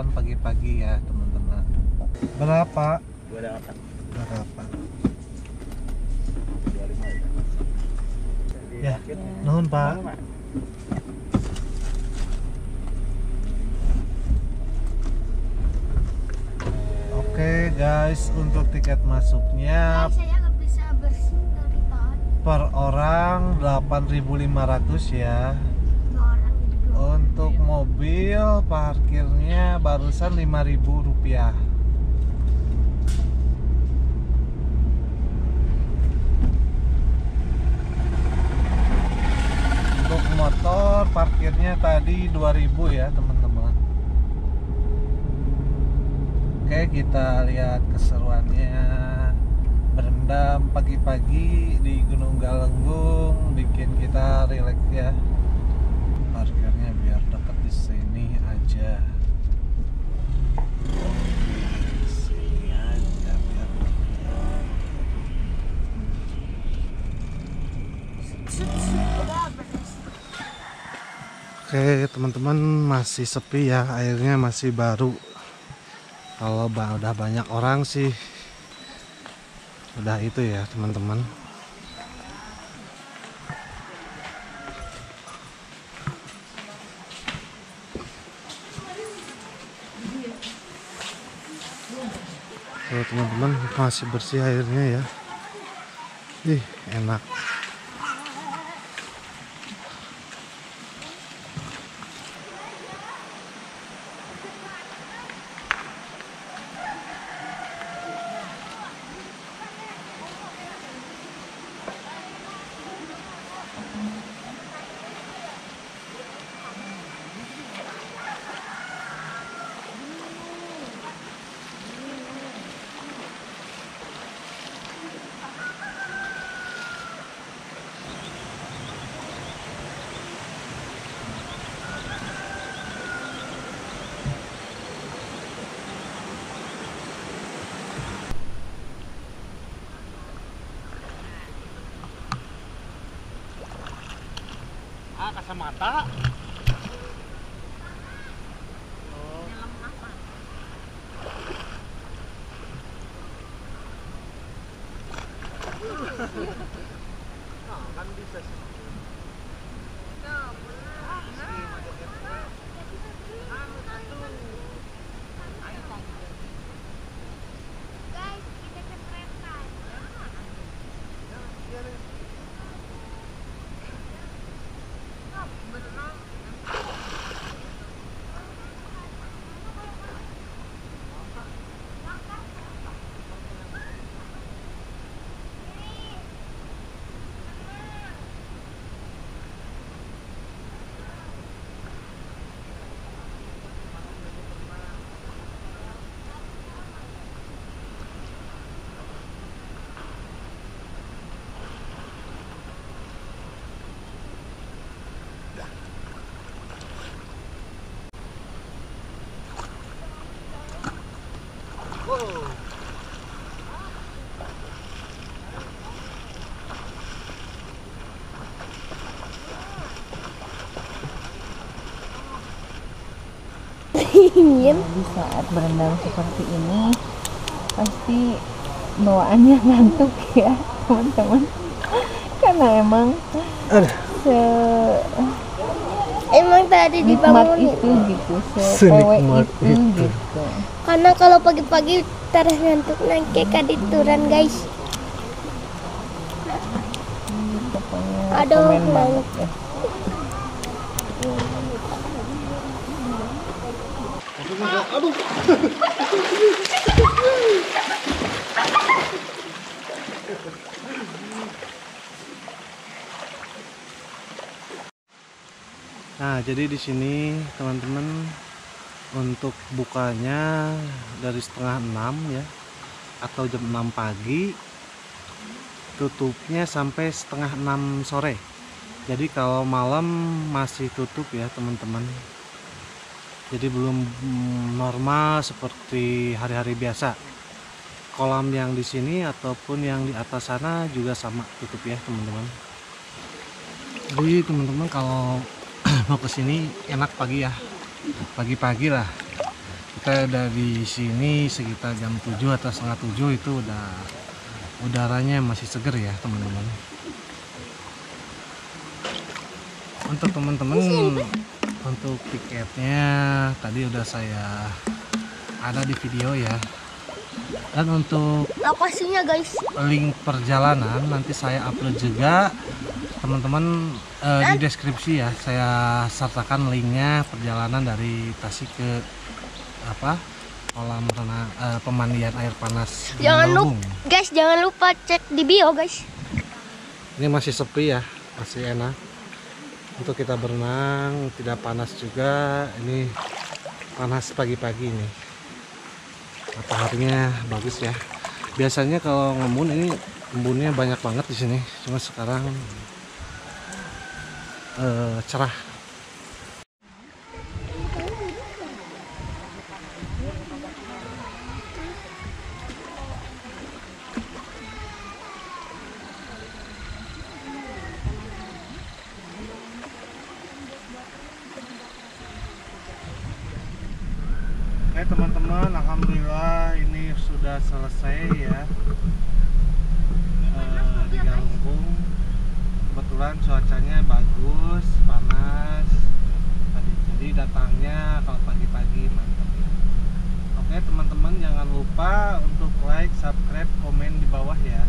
jalan pagi-pagi ya teman-teman. Berapa? Dua delapan. berapa? Dua lima ya. Jadi Ya, nuhun pak. Oke guys untuk tiket masuknya per orang 8.500 ya dua orang jadi dua untuk mobil parkirnya barusan 5.000 rupiah. Untuk motor parkirnya tadi 2000 ya teman-teman. Oke kita lihat keseruannya. Berendam pagi-pagi di Gunung Galunggung bikin kita rileks ya parkirnya biar dekat di sini aja di sini aja biar dekat. Sut, sut, udah beres Oke teman-teman masih sepi ya airnya masih baru. Kalau udah banyak orang sih udah itu ya teman-teman. Teman-teman masih bersih airnya ya. Ih enak Ah, kacamata. Nah, kan bisa sih. guys Di saat berendam seperti ini pasti bawaannya ngantuk ya teman-teman. Karena emang se emang tadi dibangun itu gitu Senikmat itu, itu. gitu. Karena kalau pagi-pagi terus ngantuk nangke kadituran guys. Aduh, komen banget Nah, jadi di sini teman-teman untuk bukanya dari setengah enam ya atau jam 6 pagi tutupnya sampai setengah enam sore. Jadi kalau malam masih tutup ya teman-teman. Jadi belum normal seperti hari-hari biasa. Kolam yang di sini ataupun yang di atas sana juga sama tutup ya teman-teman. Jadi teman-teman kalau mau ke sini enak pagi ya. Pagi-pagi lah. Kita udah di sini sekitar jam 7 atau setengah 7 itu udah udaranya masih seger ya teman-teman. Untuk teman-teman untuk tiketnya tadi udah saya ada di video ya. Dan untuk Lokasinya guys. link perjalanan nanti saya upload juga teman-teman eh, di deskripsi ya saya sertakan linknya perjalanan dari Tasik ke apa kolam renang eh, pemandian air panas Jangan lupa, guys, jangan lupa cek di bio guys. ini masih sepi ya masih enak. Untuk kita berenang tidak panas juga. Ini panas pagi-pagi ini. Mataharinya bagus ya. Biasanya kalau ngembun ini embunnya banyak banget di sini. Cuma sekarang eh, cerah teman-teman, alhamdulillah ini sudah selesai ya Eh, di Galunggung kebetulan cuacanya bagus panas. Tadi jadi datangnya kalau pagi-pagi mantap ya. Oke teman-teman jangan lupa untuk like subscribe komen di bawah ya.